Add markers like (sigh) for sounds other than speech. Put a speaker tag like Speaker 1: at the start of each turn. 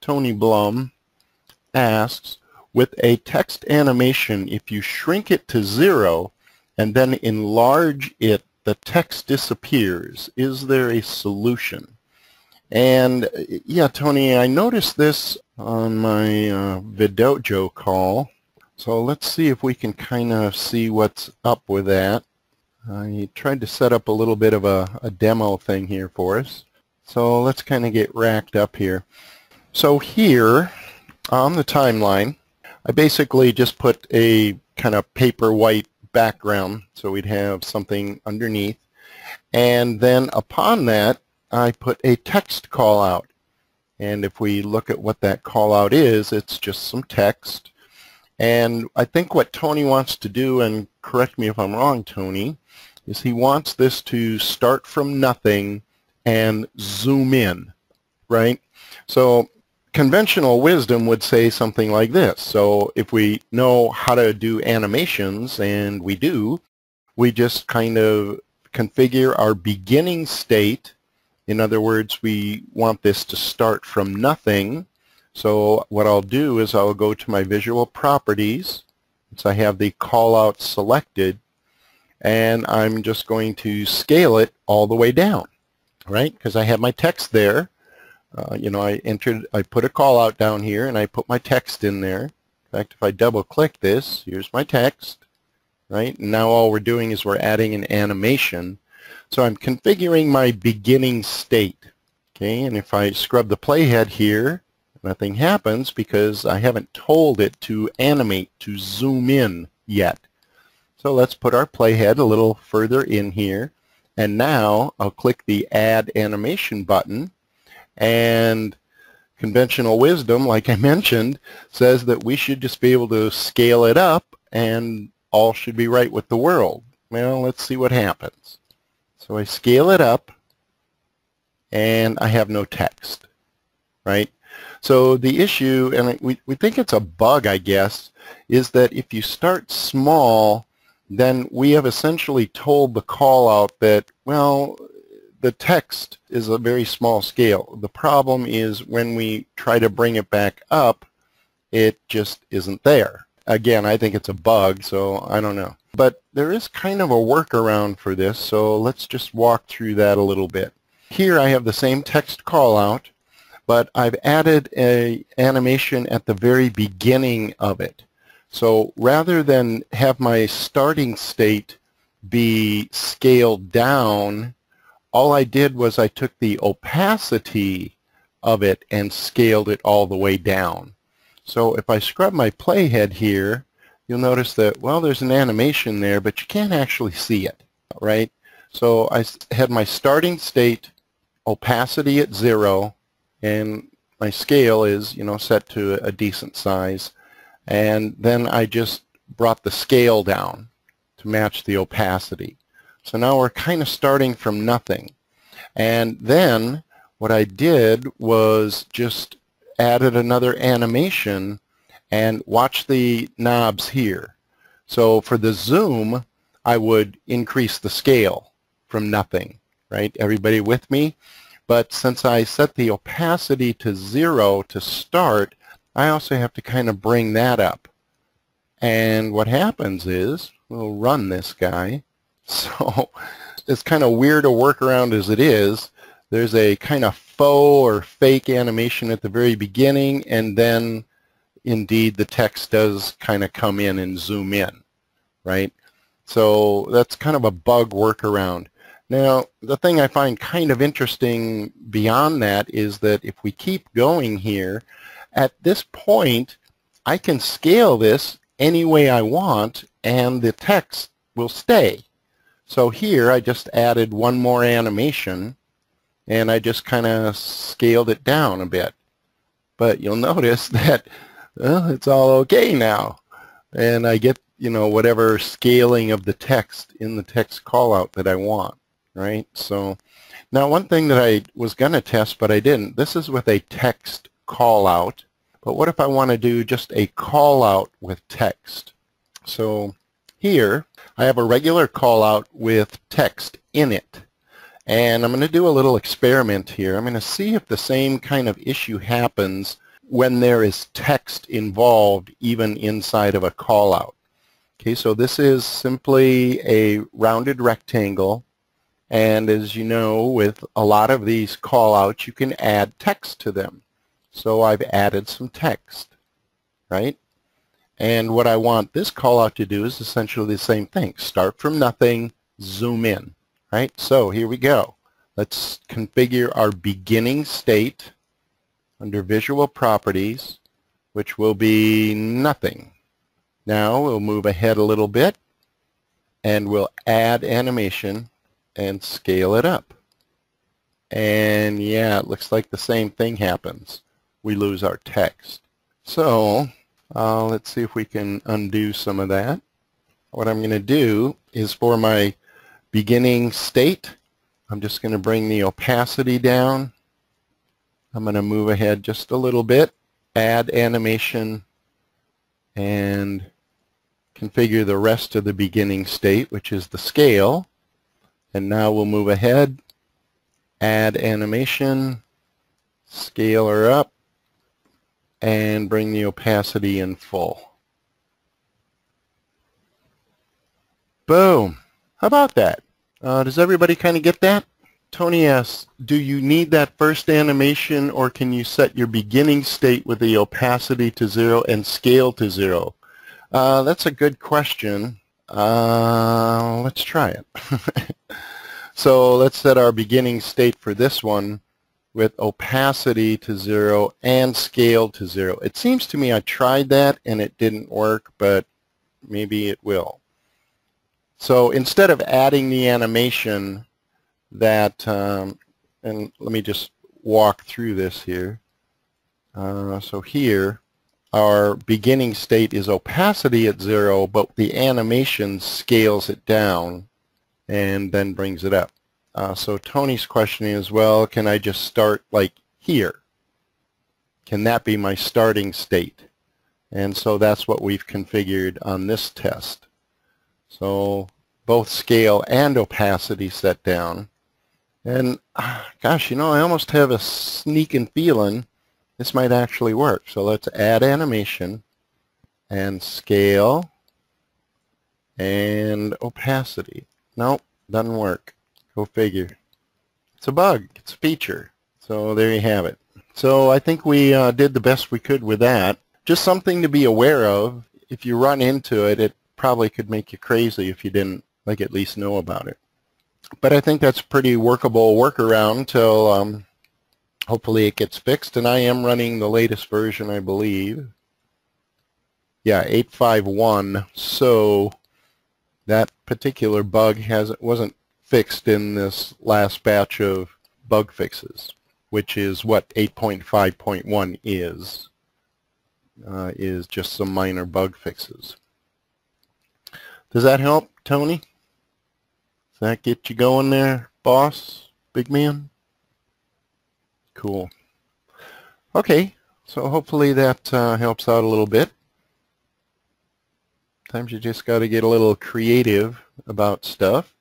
Speaker 1: Tony Blum asks, with a text animation, if you shrink it to zero and then enlarge it, the text disappears. Is there a solution? And yeah, Tony, I noticed this on my uh, Vidojo call. So let's see if we can kind of see what's up with that. I tried to set up a little bit of a, a demo thing here for us. So let's kind of get racked up here. So here on the timeline, I basically just put a kind of paper white background so we'd have something underneath. And then upon that, I put a text call out. And if we look at what that call out is, it's just some text. And I think what Tony wants to do, and correct me if I'm wrong, Tony, is he wants this to start from nothing and zoom in, right? So conventional wisdom would say something like this. So if we know how to do animations, and we do, we just kind of configure our beginning state. In other words, we want this to start from nothing. So what I'll do is I'll go to my visual properties. So I have the callout selected, and I'm just going to scale it all the way down, right? Because I have my text there. Uh, you know, I entered, I put a call out down here and I put my text in there. In fact, if I double click this, here's my text, right? And now all we're doing is we're adding an animation. So I'm configuring my beginning state, okay? And if I scrub the playhead here, nothing happens because I haven't told it to animate, to zoom in yet. So let's put our playhead a little further in here. And now I'll click the Add Animation button and conventional wisdom, like I (laughs) mentioned, says that we should just be able to scale it up and all should be right with the world. Well, let's see what happens. So I scale it up and I have no text, right? So the issue, and we, we think it's a bug, I guess, is that if you start small, then we have essentially told the call out that, well, the text is a very small scale. The problem is when we try to bring it back up, it just isn't there. Again, I think it's a bug, so I don't know. But there is kind of a workaround for this, so let's just walk through that a little bit. Here I have the same text callout, but I've added a animation at the very beginning of it. So rather than have my starting state be scaled down all I did was I took the opacity of it and scaled it all the way down. So if I scrub my playhead here, you'll notice that, well, there's an animation there, but you can't actually see it, right? So I had my starting state opacity at zero, and my scale is, you know, set to a decent size. And then I just brought the scale down to match the opacity. So now we're kind of starting from nothing. And then what I did was just added another animation and watch the knobs here. So for the zoom, I would increase the scale from nothing, right? Everybody with me? But since I set the opacity to zero to start, I also have to kind of bring that up. And what happens is, we'll run this guy, So (laughs) it's kind of weird a workaround as it is. There's a kind of faux or fake animation at the very beginning, and then indeed the text does kind of come in and zoom in, right? So that's kind of a bug workaround. Now, the thing I find kind of interesting beyond that is that if we keep going here, at this point, I can scale this any way I want, and the text will stay. So here I just added one more animation and I just kind of scaled it down a bit. But you'll notice (laughs) that well, it's all okay now. And I get, you know, whatever scaling of the text in the text callout that I want, right? So now one thing that I was going to test, but I didn't, this is with a text callout. But what if I want to do just a callout with text? So here, I have a regular callout with text in it. And I'm going to do a little experiment here. I'm going to see if the same kind of issue happens when there is text involved even inside of a callout. Okay, so this is simply a rounded rectangle and as you know with a lot of these callouts you can add text to them. So I've added some text, right? And what I want this callout to do is essentially the same thing. Start from nothing, zoom in, right? So here we go. Let's configure our beginning state under Visual Properties, which will be nothing. Now we'll move ahead a little bit and we'll add animation and scale it up. And yeah, it looks like the same thing happens. We lose our text. So uh, let's see if we can undo some of that. What I'm going to do is for my beginning state, I'm just going to bring the opacity down. I'm going to move ahead just a little bit, add animation, and configure the rest of the beginning state, which is the scale. And now we'll move ahead, add animation, scale her up, and bring the opacity in full. Boom. How about that? Uh, does everybody kind of get that? Tony asks, do you need that first animation or can you set your beginning state with the opacity to zero and scale to zero? Uh, that's a good question. Uh, let's try it. (laughs) so let's set our beginning state for this one with opacity to zero and scale to zero. It seems to me I tried that and it didn't work, but maybe it will. So instead of adding the animation that, um, and let me just walk through this here. Uh, so here, our beginning state is opacity at zero, but the animation scales it down and then brings it up. Uh, so Tony's question is, well, can I just start like here? Can that be my starting state? And so that's what we've configured on this test. So both scale and opacity set down. And (sighs) gosh, you know, I almost have a sneaking feeling this might actually work. So let's add animation and scale and opacity. Nope, doesn't work. Go figure. It's a bug. It's a feature. So there you have it. So I think we uh, did the best we could with that. Just something to be aware of. If you run into it, it probably could make you crazy if you didn't like at least know about it but I think that's pretty workable workaround until um, hopefully it gets fixed. And I am running the latest version, I believe. Yeah, 851. So that particular bug has wasn't fixed in this last batch of bug fixes, which is what 8.5.1 is. Uh, is just some minor bug fixes. Does that help, Tony? Does that get you going there, boss, big man? Cool. Okay, so hopefully that uh, helps out a little bit. Sometimes you just got to get a little creative about stuff.